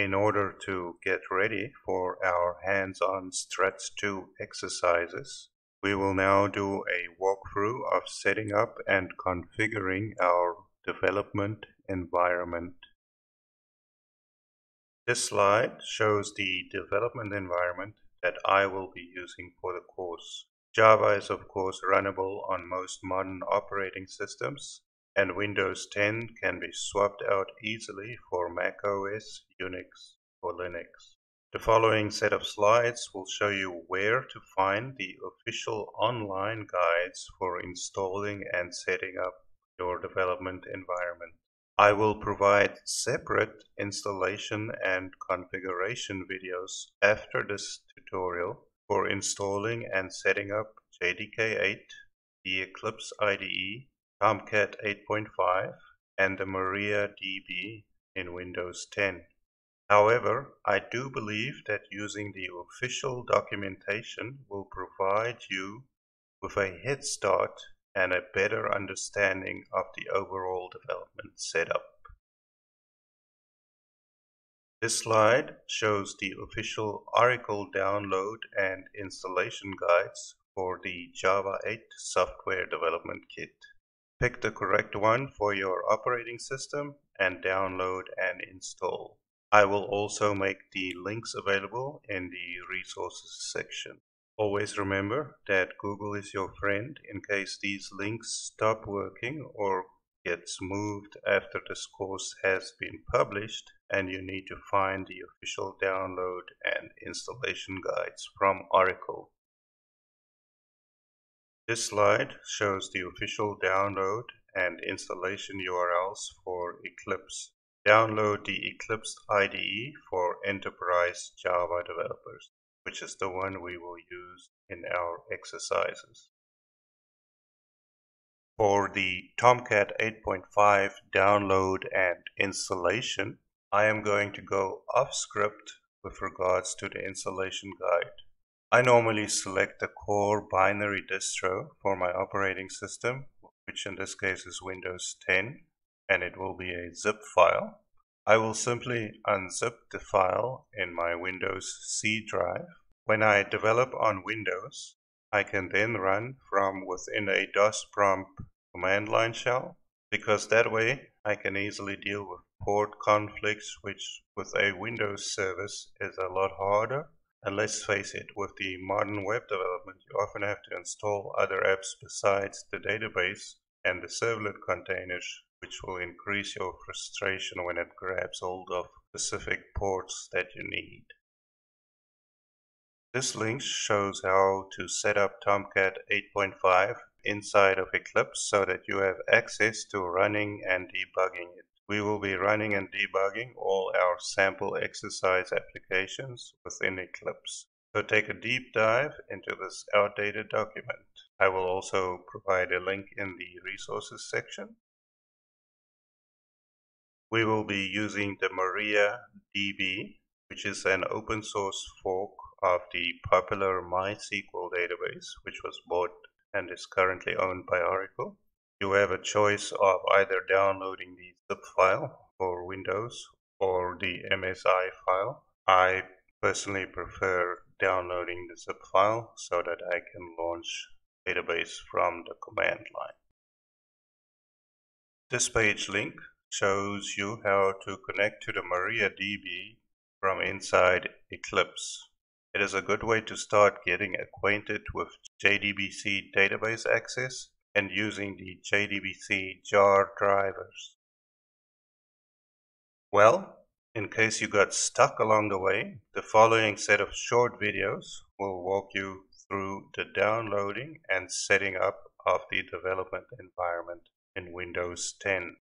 in order to get ready for our hands-on Struts 2 exercises. We will now do a walkthrough of setting up and configuring our development environment. This slide shows the development environment that I will be using for the course. Java is of course runnable on most modern operating systems and Windows 10 can be swapped out easily for Mac OS, Unix, or Linux. The following set of slides will show you where to find the official online guides for installing and setting up your development environment. I will provide separate installation and configuration videos after this tutorial for installing and setting up JDK 8, the Eclipse IDE, Tomcat 8.5, and the MariaDB in Windows 10. However, I do believe that using the official documentation will provide you with a head start and a better understanding of the overall development setup. This slide shows the official Oracle download and installation guides for the Java 8 software development kit. Pick the correct one for your operating system and download and install. I will also make the links available in the resources section. Always remember that Google is your friend in case these links stop working or gets moved after this course has been published and you need to find the official download and installation guides from Oracle. This slide shows the official download and installation URLs for Eclipse. Download the Eclipse IDE for Enterprise Java developers which is the one we will use in our exercises. For the Tomcat 8.5 download and installation, I am going to go off script with regards to the installation guide. I normally select the core binary distro for my operating system, which in this case is Windows 10, and it will be a zip file. I will simply unzip the file in my Windows C drive. When I develop on Windows, I can then run from within a DOS prompt command line shell because that way I can easily deal with port conflicts which with a Windows service is a lot harder and let's face it with the modern web development you often have to install other apps besides the database and the servlet containers which will increase your frustration when it grabs hold of specific ports that you need. This link shows how to set up Tomcat 8.5 inside of Eclipse so that you have access to running and debugging it. We will be running and debugging all our sample exercise applications within Eclipse. So take a deep dive into this outdated document. I will also provide a link in the resources section. We will be using the MariaDB, which is an open source fork of the popular MySQL database, which was bought and is currently owned by Oracle. You have a choice of either downloading the zip file for Windows or the MSI file. I personally prefer downloading the zip file so that I can launch database from the command line. This page link shows you how to connect to the MariaDB from inside Eclipse. It is a good way to start getting acquainted with JDBC database access and using the JDBC jar drivers. Well, in case you got stuck along the way, the following set of short videos will walk you through the downloading and setting up of the development environment in Windows 10.